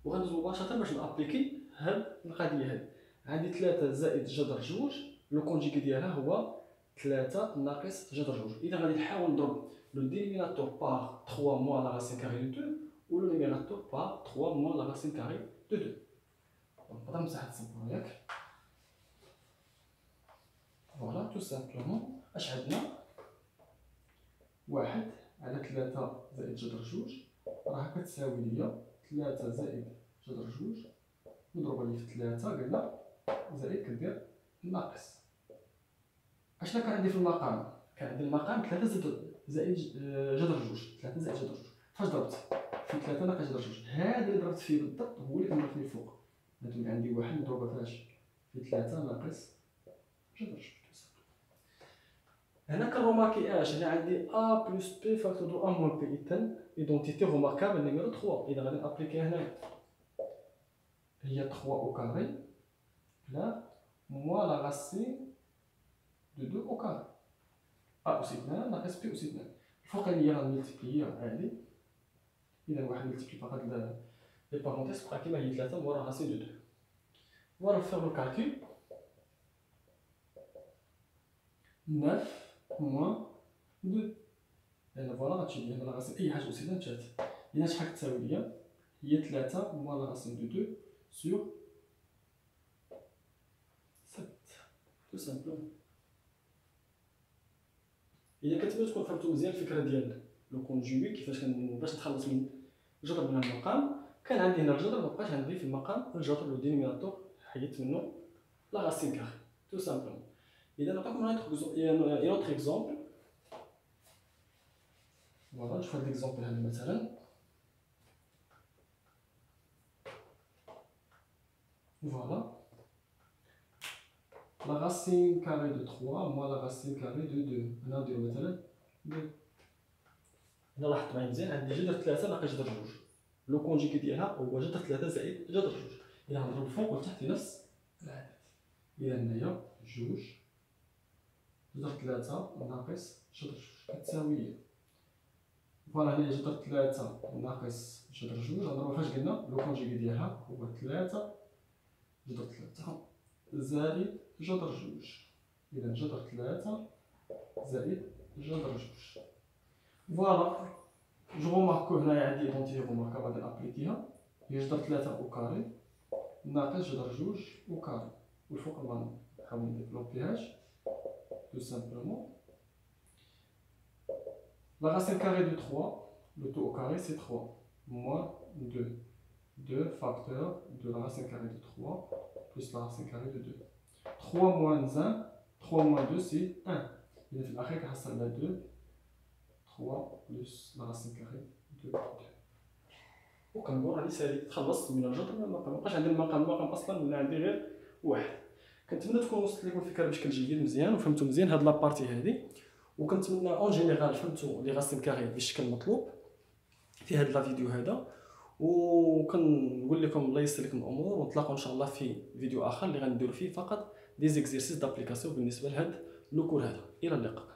وغندوز مباشرة باش ن appliquer هاد القضية هادي عندي ثلاثة زائد جذر جوج. le conjugué ديالها هو ثلاثة ناقص جذر جوج إذا غادي نحاول نضرب le dénominateur par 3 moins la racine carrée de 2 و le numérateur par 3 moins la racine carrée de 2 نقدر نمسح هاد السبورة ياك voilà tout simplement اش عندنا واحد على ثلاثة زائد جذر جوج راه كتساوي ليا ثلاثة زائد جذر جوج نضربها لي في ثلاثة قلنا زائد كدير ناقص اشنا كان عندي في المقام؟ كان عندي المقام ثلاثة زائد زائد جذر جوج. ثلاثة زائد جذر جوج. فاش ضربت؟ في ثلاثة ناقص جذر جوج. هذا اللي ضربت فيه بالضبط هو اللي كنضرب فوق. غتولي عندي واحد مضروبة فاش في ثلاثة ناقص جذر جوج. هنا كن remarquer اش هنا عندي a plus b facteur de a moins b اذا identité remarquable numéro 3 إذا غادي ن appliquer هنا. هي 3 au carré la moins la racine de 2 au carré a أس 2 ناقص b أس 2 الفوقانيه غن multiplier هادي اذا واحد multiplier فقط les parenthèses بقى كيما هي 3 moins racine de 2 voilà faire le calcul 9 موان دو لأن فوالا غاتمشي ليا لا راسين اي حاجة اسيده مشات لأن شحال كتساوي ليا هي ثلاثة موان لا راسين دو دو سور سبت تو سامبلومون الا كتبغيو تكون فهمتو مزيان الفكرة ديال لو كونجوي كيفاش باش نتخلص من جذر من المقام. كان عندي هنا الجذر مبقاش عندي في المقام الجذر لو دينيميناتور حيدت منه la racine carrée tout simplement إذا نعطيكم un autre exemple voilà نشوف هاد l'exemple هذا مثلا. voilà la racine carrée de 3 moins la racine carrée de 2 هنا نديرو مثلا 2 هنا لاحظت معايا مزيان عندي جذر 3 ناقص جذر 2 le conjugué ديالها هو جذر 3 زائد جذر 2 إذا نضرب الفوق والتحت في نفس العدد. إذا هنايا جوج جذر 3 ناقص جذر 2 كتساوي voilà هنا جذر 3 ناقص جذر 2 غنضربو فاش قلنا؟ le conjugué ديالها هو 3 جذر 3 زائد جذر جوج. إذا جذر ثلاثة زائد جذر جوج. voilà je remarque هنايا عندي identité remarquable غادي ن appliquer ها. هي جذر ثلاثة au carré. ناقص جذر جوج au carré. والفوق ما نحاول ن développer هاش. tout simplement La racine carrée de 3, le tout au carré c'est 3, moins 2. 2 facteurs de la racine carrée de 3 plus la racine carrée de 2. 3 moins 1, 3 moins 2, c'est 1. Il في الأخير كنحصل على 2 3 plus racine carrée de 2 وكنقول راني سالي تخلصت من الجذر من المقام مابقاش عندي المقام المقام أصلا ولا عندي غير واحد كنتمنى تكون وصلت لكم الفكرة بشكل جيد مزيان وفهمتوا مزيان هاد la partie هادي وكنتمنى en général فهمتوا les racines carrées بالشكل المطلوب في هاد la vidéo هذا وكنقول لكم الله يسر لكم الأمور ونتلاقاو إن شاء الله في فيديو آخر اللي غنديرو فيه فقط des exercices d'application بالنسبة لهاد le cours هذا. إلى اللقاء.